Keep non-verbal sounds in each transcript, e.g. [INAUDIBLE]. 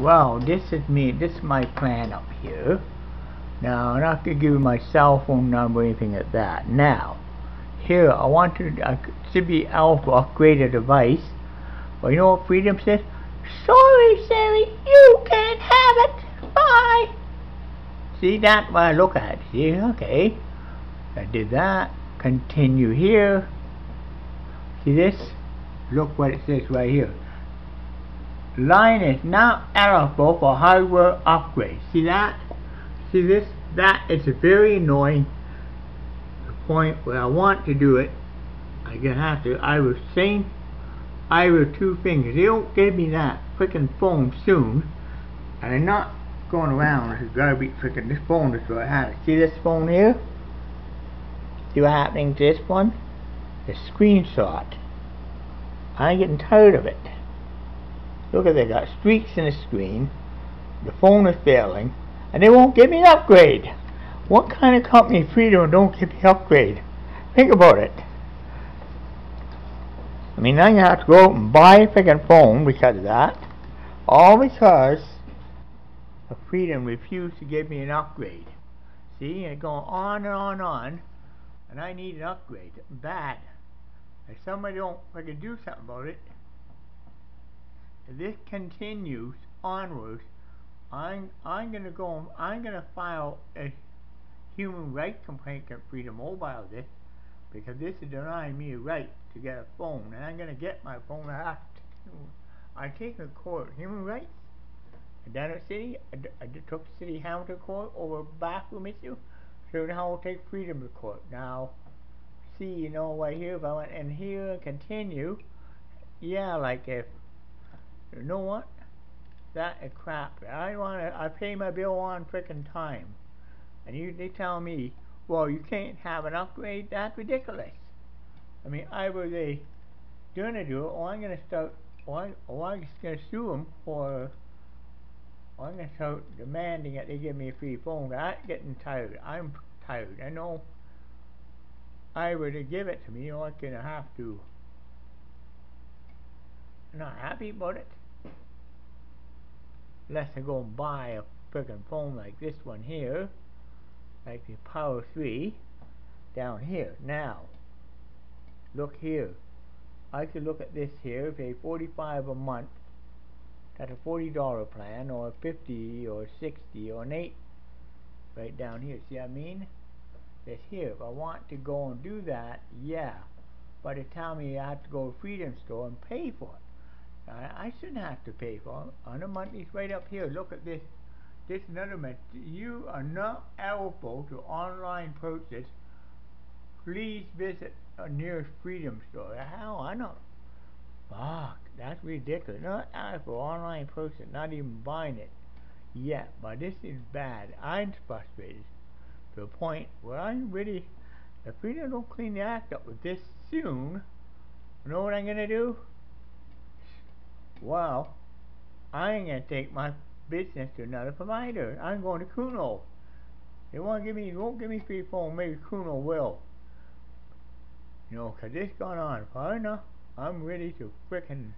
Well, this is me. This is my plan up here. Now, I'm not going to give you my cell phone number or anything like that. Now, here, I want to, I be able to upgrade a device. But you know what Freedom says? Sorry, Siri, you can't have it. Bye. See, that what I look at. See, okay. I did that. Continue here. See this? Look what it says right here. Line is not eligible for hardware upgrade. See that? See this? That is a very annoying. Point where I want to do it, I'm gonna have to either I either two fingers. They don't give me that freaking phone soon, and I'm not going around. Gotta be freaking this phone is what I have. See this phone here? See what happening to this one? The screenshot. I'm getting tired of it. Look at they got streaks in the screen. The phone is failing. And they won't give me an upgrade. What kind of company freedom don't give me upgrade? Think about it. I mean, now you have to go out and buy a freaking phone because of that. All because freedom refused to give me an upgrade. See, and going on and on and on. And I need an upgrade. Bad. If somebody don't freaking do something about it, this continues onwards, I'm I'm gonna go. I'm gonna file a human rights complaint against Freedom Mobile this because this is denying me a right to get a phone, and I'm gonna get my phone. I. I take a court human rights. Down at city, I, I took city Hamilton court over bathroom issue. So now I'll take freedom to court. Now, see, you know, right here, if I went in here and continue, yeah, like if you know what? That is crap. I want to. I pay my bill on frickin' time, and you they tell me, well, you can't have an upgrade. That's ridiculous. I mean, I either they gonna do it, or I'm gonna start, or, I, or I'm just gonna sue them for. Or I'm gonna start demanding that they give me a free phone. I'm getting tired. I'm tired. I know. Either they give it to me, or I'm gonna have to. Not happy about it unless I go and buy a freaking phone like this one here, like the Power 3, down here. Now, look here. I could look at this here, pay 45 a month. That's a $40 plan, or 50 or 60 or an 8 right down here. See what I mean? This here. If I want to go and do that, yeah. But they tell me I have to go to Freedom Store and pay for it. I, I shouldn't have to pay for it. On a monthly, right up here. Look at this. This another message. You are not eligible to online purchase. Please visit a nearest Freedom Store. How? I know. Fuck, that's ridiculous. Not eligible online purchase. Not even buying it yet. But this is bad. I'm frustrated to the point where I'm really. If Freedom don't clean the act up with this soon, you know what I'm gonna do? Well, I ain't gonna take my business to another provider. I'm going to Koodo. They won't give me, won't give me free phone. Maybe Koodo will. You know, know, 'cause this gone on far enough. I'm ready to frickin'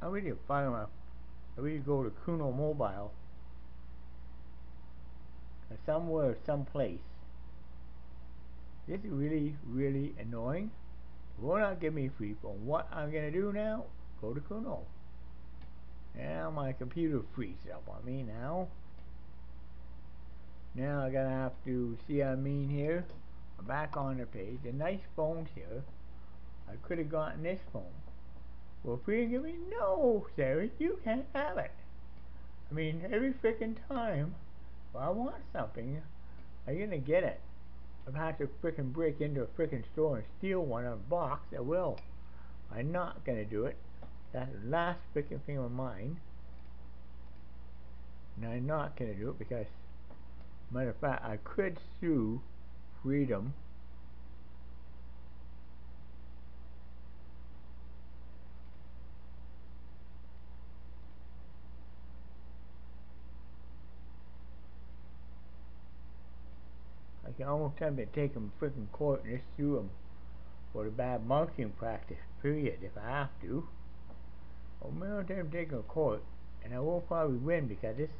I'm ready to fire my. I'm ready to go to Koodo Mobile. Somewhere, someplace. This is really, really annoying. Will not give me free phone. What I'm gonna do now? Go to. Now my computer freezes up on me now. Now I'm gonna have to see what I mean here. Back on the page. A nice phone here. I could have gotten this phone. Well, free give me no, Sarah, you can't have it. I mean, every freaking time if I want something, I'm gonna get it. I have to freaking break into a freaking store and steal one in a box, I will. I'm not gonna do it. That's the last freaking thing of mine. And I'm not going to do it because, matter of fact, I could sue Freedom. I can almost have to take them freaking court and just sue them for the bad marketing practice, period, if I have to. Well, maybe I'm taking a court. And I will probably win because this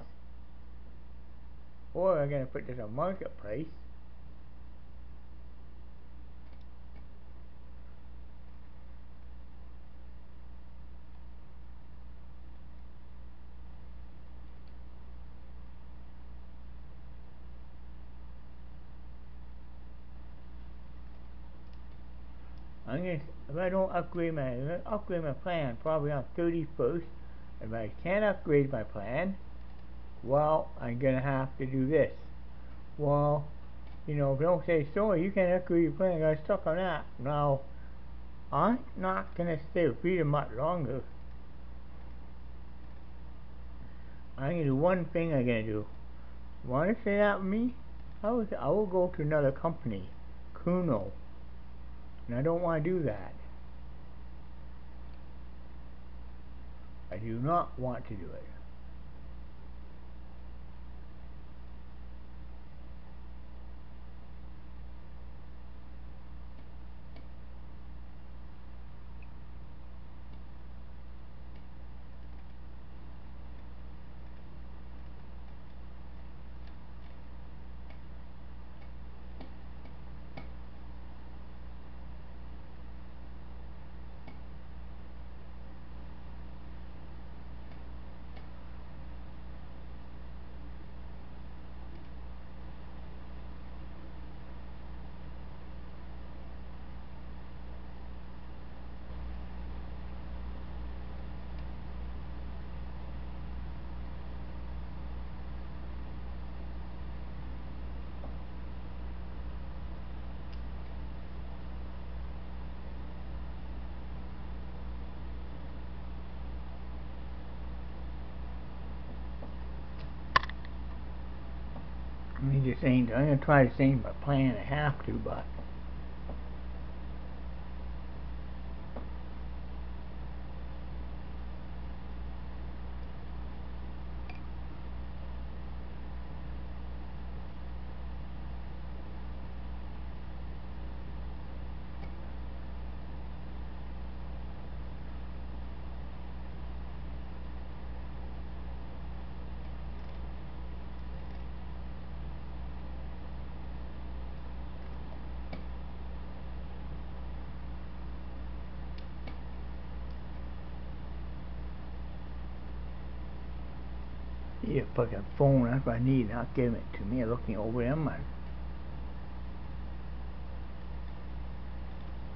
or I'm gonna put this on marketplace I'm gonna, if I don't upgrade my, upgrade my plan probably on 31st. If I can't upgrade my plan, well, I'm gonna have to do this. Well, you know, if you don't say so, you can't upgrade your plan, I got stuck on that. Now, I'm not gonna stay with Freedom much longer. I'm gonna do one thing I'm gonna do. Wanna say that with me? I will, I will go to another company, Koodo. And I don't want to do that. I do not want to do it. I just ain't, I'm gonna try to change my plan, I have to, but. Your fucking phone, that's what I need, not giving it to me, looking over them and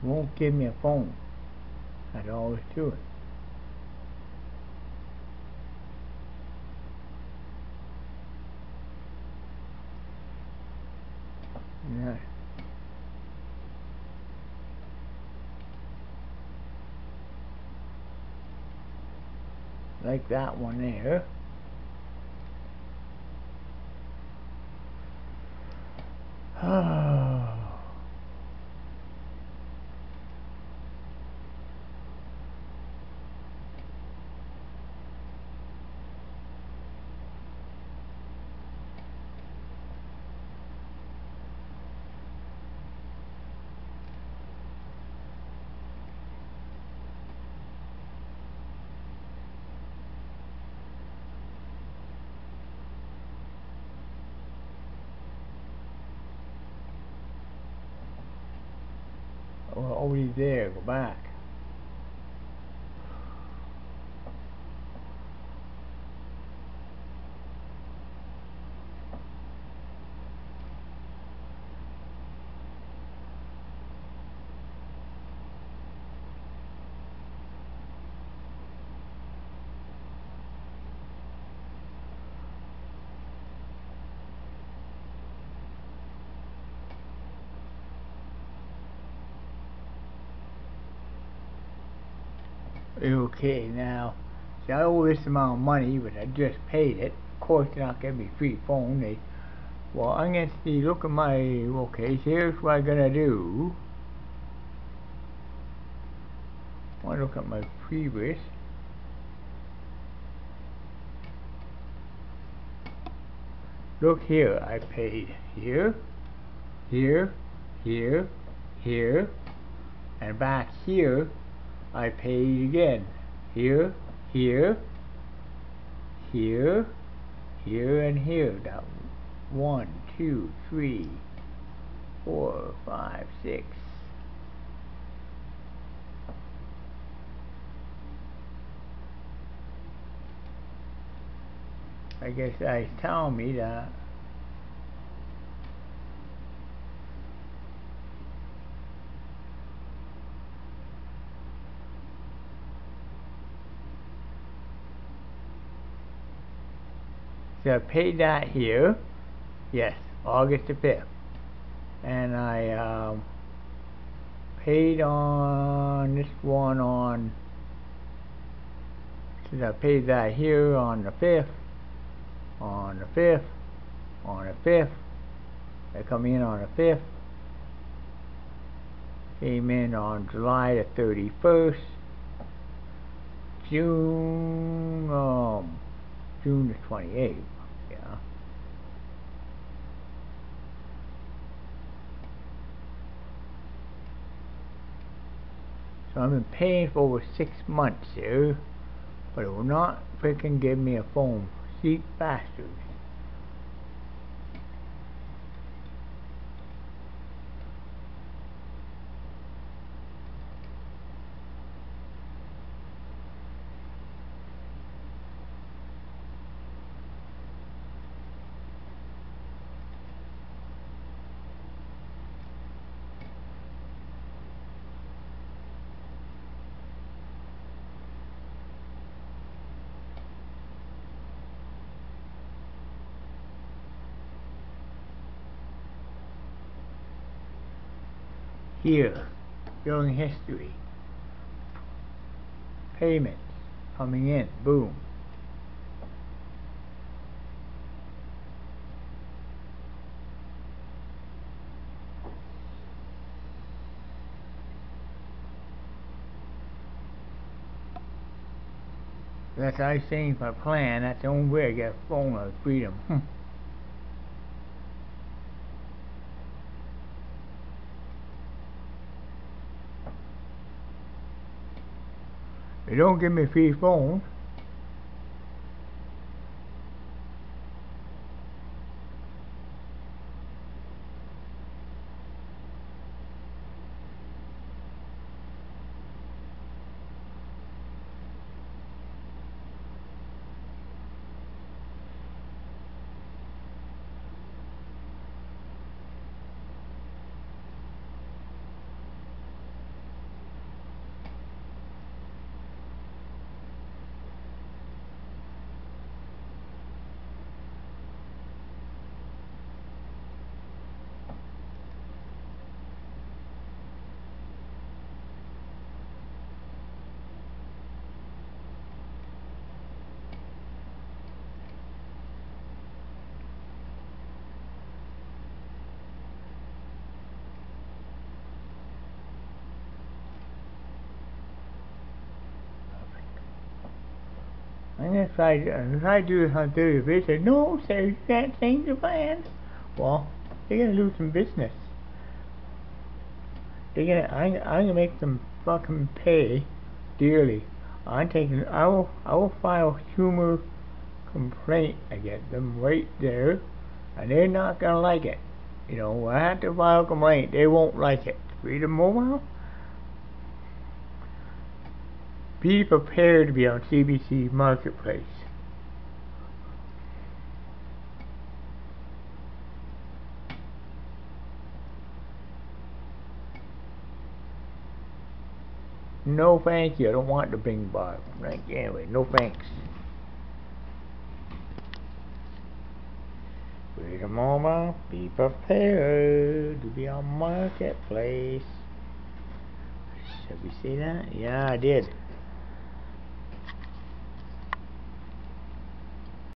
won't give me a phone. I'd always do it. Yeah. Like that one there. Well, [SIGHS] [SIGHS] already there, go back. Okay, now, see, I owe this amount of money, but I just paid it. Of course, they're not giving me free phone. They, well, I'm gonna see. Look at my. Okay, so here's what I'm gonna do. I want to look at my previous. Look here, I paid here, here, here, here, and back here I paid again. Here, here, here, here, and here. That one, two, three, four, five, six. I guess they telling me that So I paid that here. Yes, August the 5th. And I um, paid on this one on, since I paid that here on the 5th, on the 5th, on the 5th. I come in on the 5th. Came in on July the 31st. June, um, June the 28th. Yeah. So I've been paying for over six months here, but it will not freaking give me a phone. Cheap bastards. Here during history. Payments coming in boom. That's I changed my plan. That's the only way I get phone of freedom hmm. They don't give me free phone. Gonna try, uh, try to do this on Thursday. They said, no, sir, you can't change the plans. Well, they're gonna lose some business. They're gonna, I'm, I'm gonna make them fucking pay dearly. I'm taking, I will, I will file humor complaint against them right there, and they're not gonna like it. You know, I have to file a complaint, they won't like it. Freedom Mobile? Be prepared to be on CBC Marketplace. No thank you, I don't want the Bing bar. Right, anyway, no thanks. Freedom Mobile, be prepared to be on Marketplace. Should we see that? Yeah, I did.